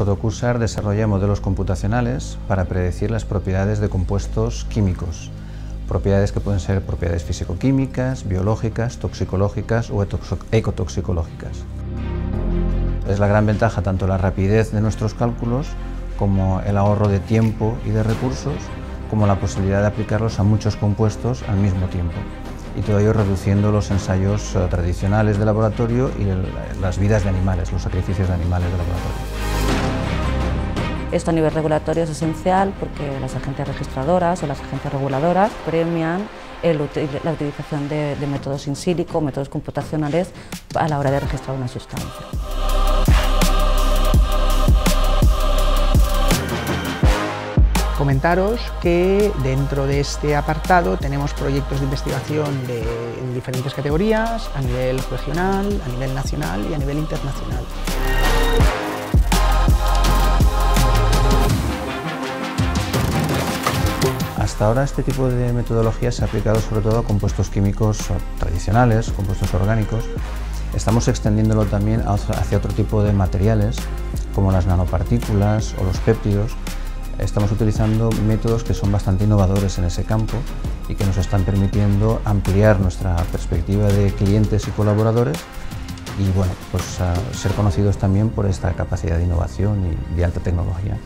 Protocusar desarrolla modelos computacionales para predecir las propiedades de compuestos químicos, propiedades que pueden ser propiedades físico-químicas, biológicas, toxicológicas o ecotoxicológicas. Es la gran ventaja tanto la rapidez de nuestros cálculos como el ahorro de tiempo y de recursos, como la posibilidad de aplicarlos a muchos compuestos al mismo tiempo y todo ello reduciendo los ensayos eh, tradicionales de laboratorio y las vidas de animales, los sacrificios de animales de laboratorio. Esto a nivel regulatorio es esencial porque las agencias registradoras o las agencias reguladoras premian la utilización de, métodos in silico, métodos computacionales a la hora de registrar una sustancia. comentaros que dentro de este apartado tenemos proyectos de investigación de, en diferentes categorías, a nivel regional, a nivel nacional y a nivel internacional. Hasta ahora este tipo de metodología se ha aplicado sobre todo a compuestos químicos tradicionales, compuestos orgánicos. Estamos extendiéndolo también hacia otro tipo de materiales como las nanopartículas o los péptidos estamos utilizando métodos que son bastante innovadores en ese campo y que nos están permitiendo ampliar nuestra perspectiva de clientes y colaboradores y bueno, pues ser conocidos también por esta capacidad de innovación y de alta tecnología.